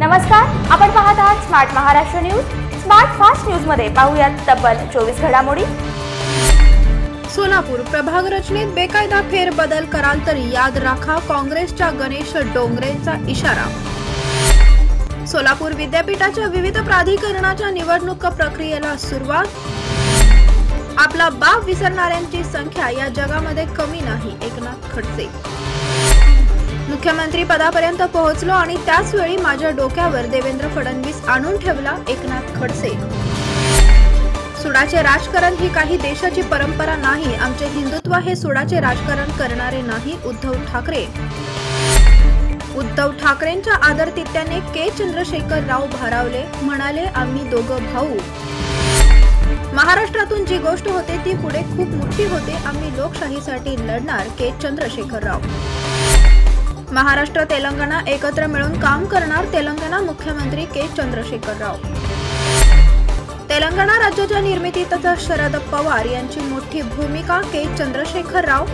नमस्कार आपण पाहत आहात smart Maharashtra news smart fast न्यूजमध्ये पाहूयात तब्बल चोवीस घडामोडी. सोलापूर प्रभाग रचनेत बेकायदा फेरबदल कराल तर याद राखा काँग्रेसच्या गणेश डोंगरेचा इशारा. सोलापूर विद्यापीठाच्या विविध प्राधिकरणाच्या निवडणूक प्रक्रियेला सुरुवात. आपला बाप विसरणाऱ्यांची संख्या या जगामध्ये कमी नाही एकनाथ खडसे. मुख्यमंत्री पदापर्यंत पोहोचलो आणि त्याचवेळी माझ्या डोक्यावर देवेंद्र फडणवीस आणून ठेवला एकनाथ खडसे. सुडाचे राजकारण ही काही देशाची परंपरा नाही आमचे हिंदुत्व हे सुडाचे राजकारण करणारे नाही उद्धव ठाकरे. उद्धव ठाकरेंच्या आदरतित्याने के. चंद्रशेखर राव भारावले म्हणाले आम्ही दोघं भाऊ. महाराष्ट्रातून जी गोष्ट होते ती पुढे खूप मोठी होते आम्ही लोकशाहीसाठी लढणार के. चंद्रशेखर राव. महाराष्ट्र तेलंगणा एकत्र मिळून काम करणार तेलंगणा मुख्यमंत्री के. चंद्रशेखर राव तेलंगणा राज्याच्या निर्मितीत शरद पवार यांची मोठी भूमिका के. चंद्रशेखर राव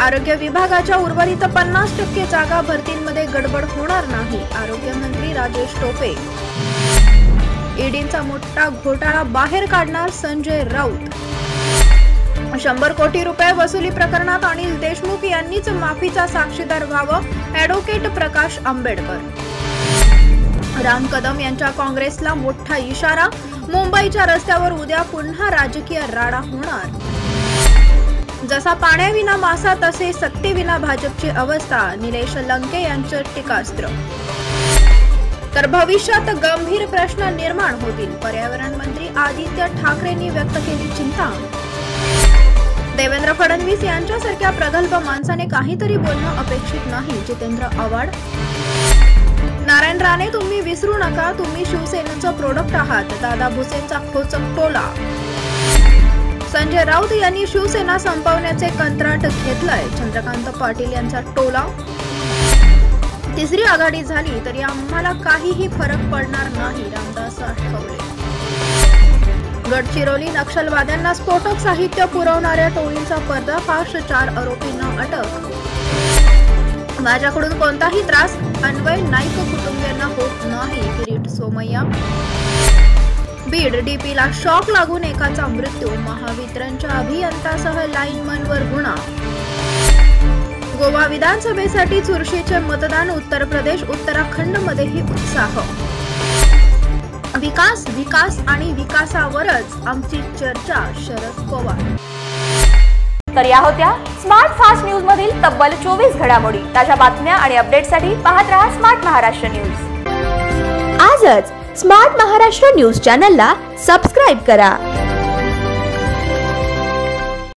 आरोग्य विभागाच्या उर्वरित पन्नास टक्के जागा भरतींमध्ये गडबड होणार नाही आरोग्यमंत्री राजेश टोपे. ईडींचा मोठा घोटाळा बाहेर काढणार संजय राऊत. शंभर कोटी रुपये वसुली प्रकरणात अनिल देशमुख यांनीच माफीचा साक्षीदार व्हावं ॲडव्होकेट प्रकाश आंबेडकर. राम कदम यांच्या काँग्रेसला मोठा इशारा मुंबईच्या रस्त्यावर उद्या पुन्हा राजकीय राडा होणार. जसा पाण्याविना मासा तसे सत्तेविना भाजपची अवस्था निलेश लंके यांचं टीकास्त्र. तर भविष्यात गंभीर प्रश्न निर्माण होतील पर्यावरण मंत्री आदित्य ठाकरेंनी व्यक्त केली चिंता. देवेंद्र फडणवीस यांच्यासारख्या प्रगल्भ माणसाने काहीतरी बोलणं अपेक्षित नाही जितेंद्र आव्हाड. नारायण राणे तुम्ही विसरू नका तुम्ही शिवसेनेचं प्रोडक्ट आहात दादा भुसेंचा खोचक टोला. संजय राऊत यांनी शिवसेना संपवण्याचे कंत्राट घेतलंय चंद्रकांत पाटील यांचा टोला. तिसरी आघाडी झाली तरी आम्हाला काहीही फरक पडणार नाही रामदास आठवले. गडचिरोली नक्षलवाद्यांना स्फोटक साहित्य पुरवणाऱ्या टोळीचा पर्दाफाश चार आरोपींना अटक. माझ्याकडून कोणताही त्रास अन्वय नाईक कुटुंबियांना होत नाही किरीट सोमय्या. बीड डीपीला शॉक लागून एकाचा मृत्यू महावितरणच्या अभियंतासह लाईनमनवर गुन्हा. गोवा विधानसभेसाठी चुरशीचे मतदान उत्तर प्रदेश उत्तराखंडमध्येही उत्साह. विकास विकास आणि विकासावरच आमची चर्चा शरद पवार. तर या होत्या स्मार्ट फास्ट न्यूज मधील तब्बल चोवीस घडामोडी. ताज्या बातम्या आणि अपडेटसाठी पाहत रहा स्मार्ट महाराष्ट्र न्यूज आजच स्मार्ट महाराष्ट्र न्यूज चॅनलला सबस्क्राईब करा.